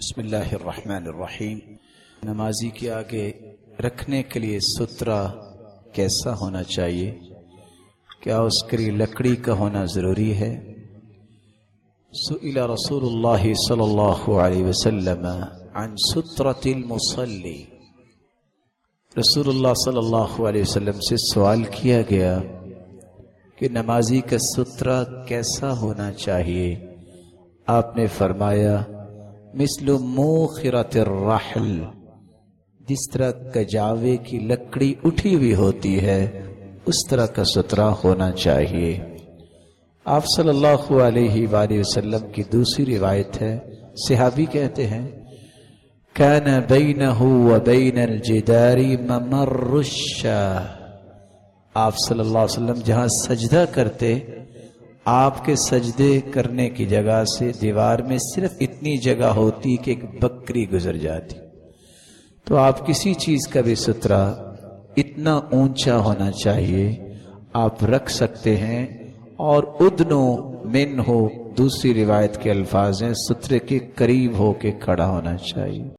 بسم اللہ الرحمن الرحیم۔ نمازی کے آگے رکھنے کے لیے سترا کیسا ہونا چاہیے؟ کیا اس کے لیے لکڑی کا ہونا ضروری ہے؟ سئل رسول اللہ صلی اللہ علیہ وسلم عن سترة المصلی۔ رسول اللہ صلی اللہ علیہ وسلم سے سوال کیا گیا کہ نمازی کا سترہ کیسا ہونا چاہیے؟ آپ نے فرمایا مثل موخرت الرحل، جس طرح کجاوے کی لکڑی اٹھی ہوئی ہوتی ہے، اس طرح کا سترہ ہونا چاہیے۔ آپ صلی اللہ علیہ وآلہ وسلم کی دوسری روایت ہے، صحابی کہتے ہیں كان بينه وبين الجدار ممر الشاه آپ صلی اللہ علیہ وسلم جہاں سجدہ کرتے آپ کے سجدے کرنے کی جگہ سے دیوار میں صرف اتنی جگہ ہوتی کہ ایک بکری گزر جاتی۔ تو آپ کسی چیز کا بھی سترا اتنا اونچا ہونا چاہیے، آپ رکھ سکتے ہیں اور ادنو من ہو دوسری روایت کے الفاظ ہیں، سترے کے قریب ہو کے کھڑا ہونا چاہیے۔